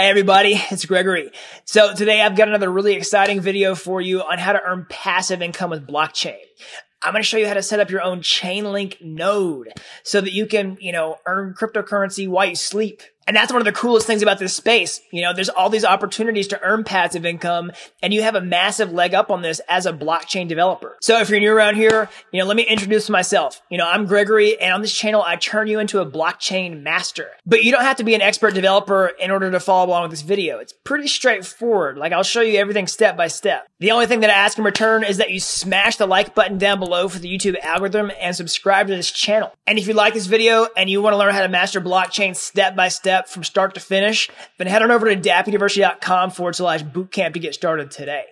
Hey everybody, it's Gregory. So today I've got another really exciting video for you on how to earn passive income with blockchain. I'm going to show you how to set up your own Chainlink node so that you can, you know, earn cryptocurrency while you sleep. And that's one of the coolest things about this space. You know, there's all these opportunities to earn passive income and you have a massive leg up on this as a blockchain developer. So if you're new around here, you know, let me introduce myself. You know, I'm Gregory and on this channel, I turn you into a blockchain master. But you don't have to be an expert developer in order to follow along with this video. It's pretty straightforward. Like I'll show you everything step by step. The only thing that I ask in return is that you smash the like button down below for the YouTube algorithm and subscribe to this channel. And if you like this video and you want to learn how to master blockchain step by step, step from start to finish, then head on over to dappuniversity.com forward slash bootcamp to get started today.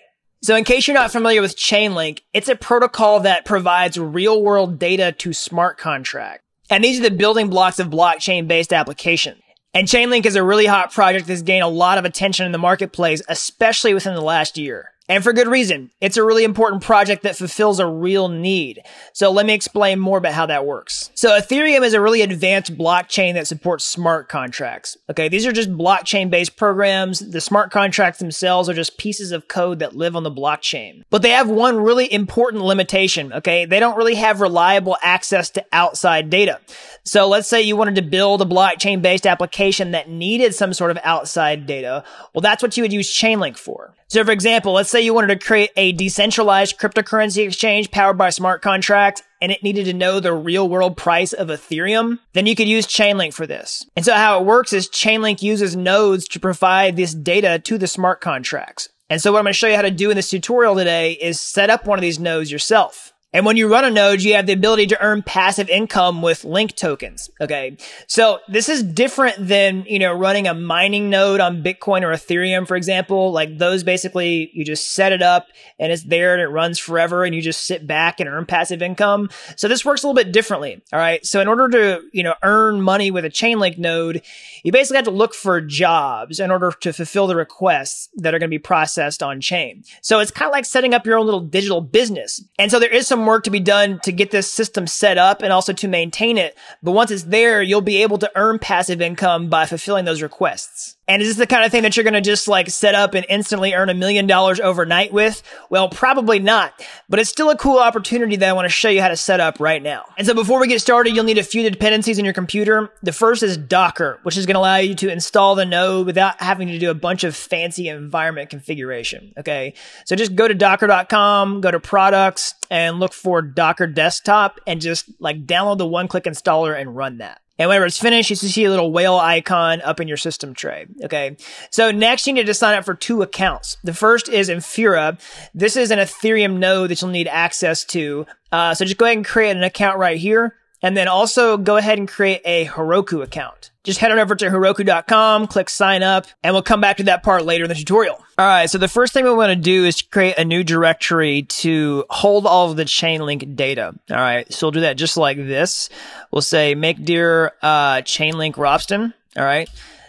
So in case you're not familiar with Chainlink, it's a protocol that provides real world data to smart contracts. And these are the building blocks of blockchain based applications. And Chainlink is a really hot project that's gained a lot of attention in the marketplace, especially within the last year. And for good reason. It's a really important project that fulfills a real need. So let me explain more about how that works. So Ethereum is a really advanced blockchain that supports smart contracts. Okay. These are just blockchain based programs. The smart contracts themselves are just pieces of code that live on the blockchain. But they have one really important limitation. Okay. They don't really have reliable access to outside data. So let's say you wanted to build a blockchain based application that needed some sort of outside data. Well, that's what you would use Chainlink for. So for example, let's say you wanted to create a decentralized cryptocurrency exchange powered by smart contracts and it needed to know the real world price of Ethereum, then you could use Chainlink for this. And so how it works is Chainlink uses nodes to provide this data to the smart contracts. And so what I'm going to show you how to do in this tutorial today is set up one of these nodes yourself. And when you run a node, you have the ability to earn passive income with link tokens. Okay. So this is different than, you know, running a mining node on Bitcoin or Ethereum, for example. Like those basically, you just set it up and it's there and it runs forever and you just sit back and earn passive income. So this works a little bit differently. All right. So in order to, you know, earn money with a Chainlink node, you basically have to look for jobs in order to fulfill the requests that are going to be processed on chain. So it's kind of like setting up your own little digital business. And so there is some some work to be done to get this system set up and also to maintain it. But once it's there, you'll be able to earn passive income by fulfilling those requests. And is this the kind of thing that you're going to just like set up and instantly earn a million dollars overnight with? Well, probably not, but it's still a cool opportunity that I want to show you how to set up right now. And so before we get started, you'll need a few dependencies in your computer. The first is Docker, which is going to allow you to install the node without having to do a bunch of fancy environment configuration. Okay. So just go to docker.com, go to products and look for Docker desktop and just like download the one click installer and run that. And whenever it's finished, you see a little whale icon up in your system tray. Okay. So next you need to sign up for two accounts. The first is Infura. This is an Ethereum node that you'll need access to. Uh, so just go ahead and create an account right here. And then also go ahead and create a Heroku account. Just head on over to Heroku.com, click sign up, and we'll come back to that part later in the tutorial. All right. So the first thing we want to do is create a new directory to hold all of the Chainlink data. All right. So we'll do that just like this. We'll say make dir uh, Chainlink Ropsten. All right.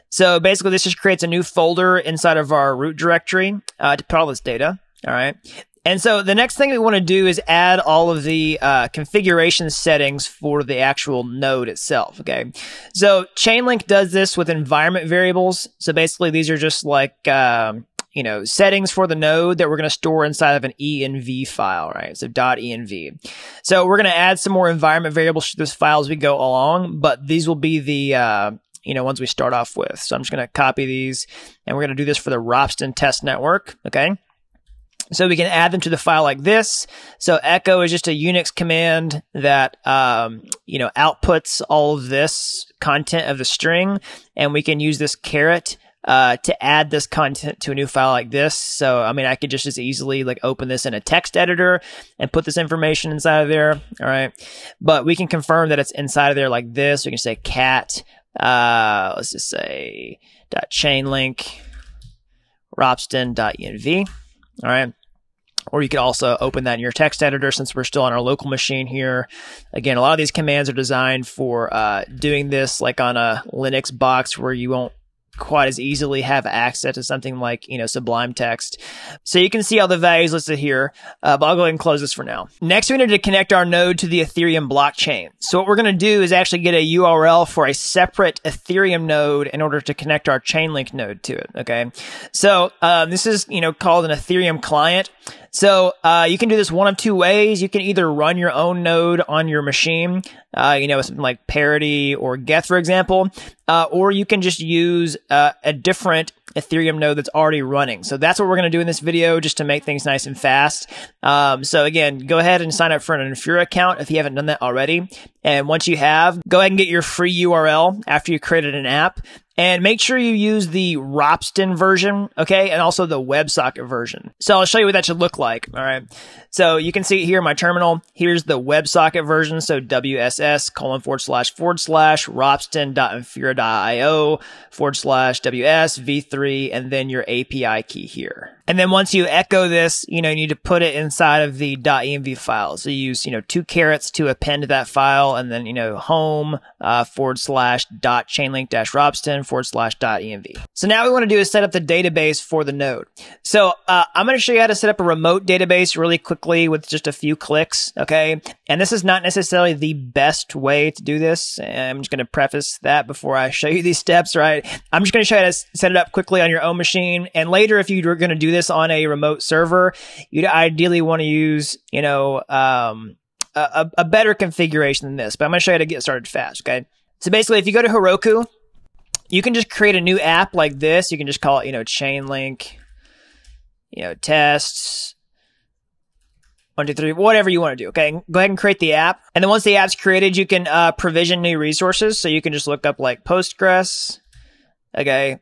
So basically this just creates a new folder inside of our root directory uh, to put all this data. All right. And so the next thing we want to do is add all of the uh, configuration settings for the actual node itself. Okay. So Chainlink does this with environment variables. So basically these are just like, um, you know, settings for the node that we're going to store inside of an env file, right? So .env. So we're going to add some more environment variables to this file as we go along, but these will be the, uh, you know, ones we start off with. So I'm just going to copy these and we're going to do this for the Ropsten test network. Okay. So we can add them to the file like this. So echo is just a Unix command that, um, you know, outputs all of this content of the string. And we can use this caret uh, to add this content to a new file like this. So, I mean, I could just as easily like open this in a text editor and put this information inside of there. All right. But we can confirm that it's inside of there like this. We can say cat, uh, let's just say dot chainlink ropsten.env. All right. Or you could also open that in your text editor since we're still on our local machine here. Again, a lot of these commands are designed for uh, doing this like on a Linux box where you won't quite as easily have access to something like, you know, Sublime Text. So you can see all the values listed here, uh, but I'll go ahead and close this for now. Next, we need to connect our node to the Ethereum blockchain. So what we're going to do is actually get a URL for a separate Ethereum node in order to connect our Chainlink node to it. Okay. So, um, this is, you know, called an Ethereum client. So uh, you can do this one of two ways. You can either run your own node on your machine, uh, you know, something like Parity or Geth, for example, uh, or you can just use uh, a different Ethereum node that's already running. So that's what we're going to do in this video just to make things nice and fast. Um, so again, go ahead and sign up for an Infura account if you haven't done that already. And once you have, go ahead and get your free URL after you created an app. And make sure you use the Ropsten version, okay? And also the WebSocket version. So I'll show you what that should look like, all right? So you can see here in my terminal, here's the WebSocket version. So WSS colon forward slash forward slash ropsten.infura.io forward slash WS v3 and then your API key here. And then once you echo this, you know, you need to put it inside of the .env file. So you use, you know, two carets to append that file and then, you know, home uh, forward slash dot chainlink dash ropsten forward slash dot env. So now we want to do is set up the database for the node. So uh, I'm going to show you how to set up a remote database really quickly with just a few clicks. Okay. And this is not necessarily the best way to do this. I'm just going to preface that before I show you these steps, right? I'm just going to show you how to set it up quickly on your own machine. And later, if you're going to do this this on a remote server, you'd ideally want to use, you know, um, a, a better configuration than this. But I'm going to show you how to get started fast. Okay. So basically, if you go to Heroku, you can just create a new app like this. You can just call it, you know, Chainlink, you know, tests, one, two, three, whatever you want to do. Okay. Go ahead and create the app. And then once the app's created, you can uh, provision new resources. So you can just look up like Postgres. Okay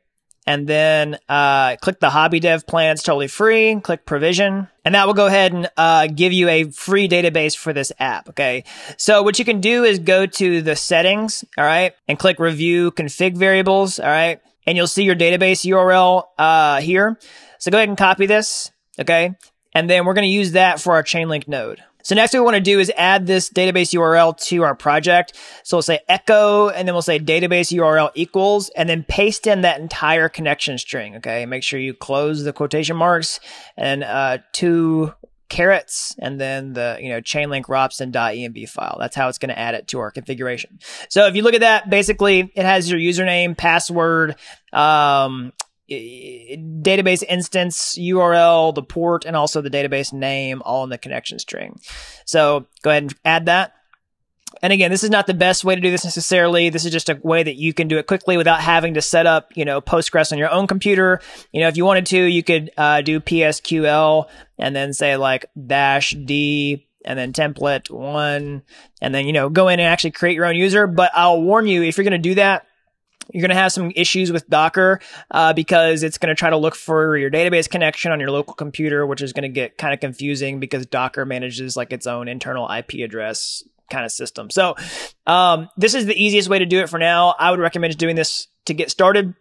and then uh, click the hobby dev plan. It's totally free. Click provision, and that will go ahead and uh, give you a free database for this app. Okay. So what you can do is go to the settings, all right, and click review config variables, all right, and you'll see your database URL uh, here. So go ahead and copy this, okay, and then we're going to use that for our Chainlink node. So next we want to do is add this database URL to our project. So we'll say echo and then we'll say database URL equals and then paste in that entire connection string. Okay. Make sure you close the quotation marks and, uh, two carets and then the you know chainlink ropsten.env file that's how it's going to add it to our configuration so if you look at that basically it has your username password um, database instance URL, the port, and also the database name all in the connection string. So go ahead and add that. And again, this is not the best way to do this necessarily. This is just a way that you can do it quickly without having to set up, you know, Postgres on your own computer. You know, if you wanted to, you could uh, do PSQL and then say like dash D and then template one, and then, you know, go in and actually create your own user. But I'll warn you, if you're going to do that, you're going to have some issues with Docker uh, because it's going to try to look for your database connection on your local computer, which is going to get kind of confusing because Docker manages like its own internal IP address kind of system. So um, this is the easiest way to do it for now. I would recommend doing this to get started.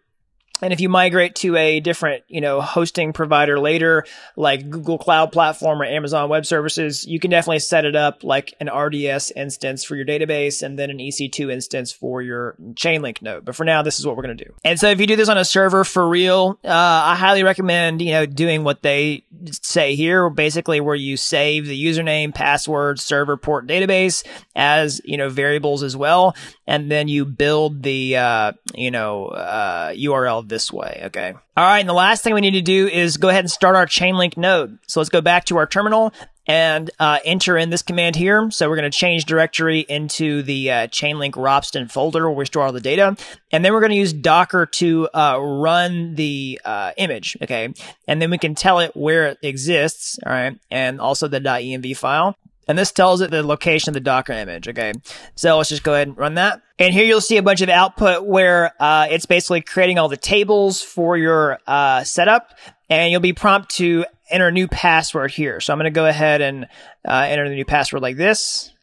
And if you migrate to a different, you know, hosting provider later, like Google Cloud Platform or Amazon Web Services, you can definitely set it up like an RDS instance for your database and then an EC2 instance for your Chainlink node. But for now, this is what we're going to do. And so if you do this on a server for real, uh, I highly recommend, you know, doing what they say here, basically where you save the username, password, server port database as, you know, variables as well. And then you build the, uh, you know, uh, URL this way. Okay. All right. And the last thing we need to do is go ahead and start our Chainlink node. So let's go back to our terminal and uh, enter in this command here. So we're going to change directory into the uh, Chainlink Ropsten folder where we store all the data. And then we're going to use Docker to uh, run the uh, image. Okay. And then we can tell it where it exists. All right. And also the .env file. And this tells it the location of the Docker image. Okay. So let's just go ahead and run that. And here you'll see a bunch of output where, uh, it's basically creating all the tables for your, uh, setup. And you'll be prompted to enter a new password here. So I'm going to go ahead and, uh, enter the new password like this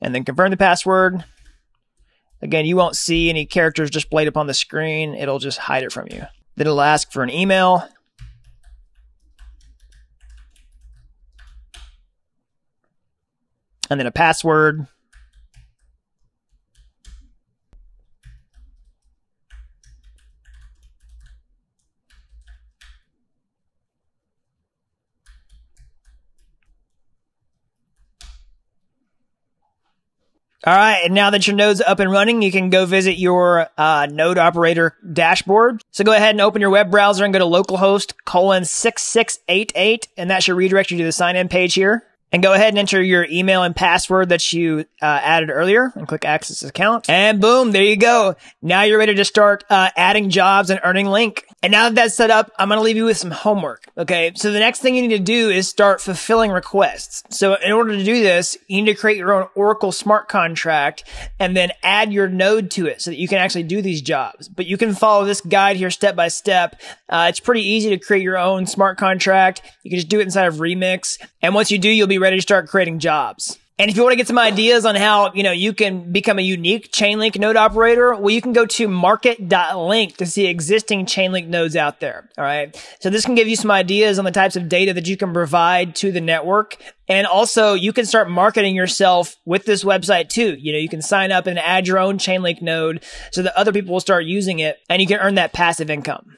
and then confirm the password. Again, you won't see any characters displayed upon the screen. It'll just hide it from you. Then it'll ask for an email. and then a password. All right, and now that your node's up and running, you can go visit your uh, node operator dashboard. So go ahead and open your web browser and go to localhost colon 6688, and that should redirect you to the sign in page here and go ahead and enter your email and password that you uh, added earlier and click access account. And boom, there you go. Now you're ready to start uh, adding jobs and earning link. And now that that's set up, I'm going to leave you with some homework. Okay. So the next thing you need to do is start fulfilling requests. So in order to do this, you need to create your own Oracle smart contract and then add your node to it so that you can actually do these jobs. But you can follow this guide here step by step. Uh, it's pretty easy to create your own smart contract. You can just do it inside of Remix. And once you do, you'll be ready to start creating jobs. And if you want to get some ideas on how, you know, you can become a unique Chainlink node operator, well, you can go to market.link to see existing Chainlink nodes out there. All right. So this can give you some ideas on the types of data that you can provide to the network. And also you can start marketing yourself with this website too. You know, you can sign up and add your own Chainlink node so that other people will start using it and you can earn that passive income.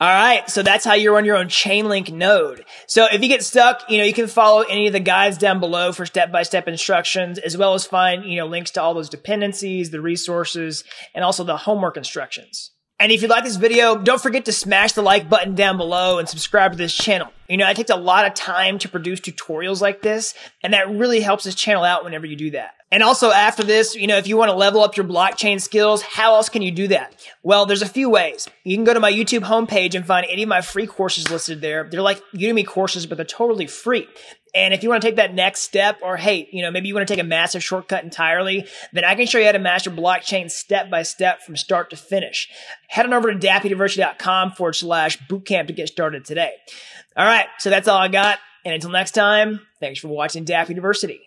All right. So that's how you run your own Chainlink node. So if you get stuck, you know, you can follow any of the guides down below for step-by-step instructions, as well as find, you know, links to all those dependencies, the resources, and also the homework instructions. And if you like this video, don't forget to smash the like button down below and subscribe to this channel. You know, it takes a lot of time to produce tutorials like this, and that really helps this channel out whenever you do that. And also after this, you know, if you want to level up your blockchain skills, how else can you do that? Well, there's a few ways. You can go to my YouTube homepage and find any of my free courses listed there. They're like Udemy courses, but they're totally free. And if you want to take that next step, or hey, you know, maybe you want to take a massive shortcut entirely, then I can show you how to master blockchain step by step from start to finish. Head on over to dappuniversity.com forward slash bootcamp to get started today. All right. So that's all I got. And until next time, thanks for watching Dapp University.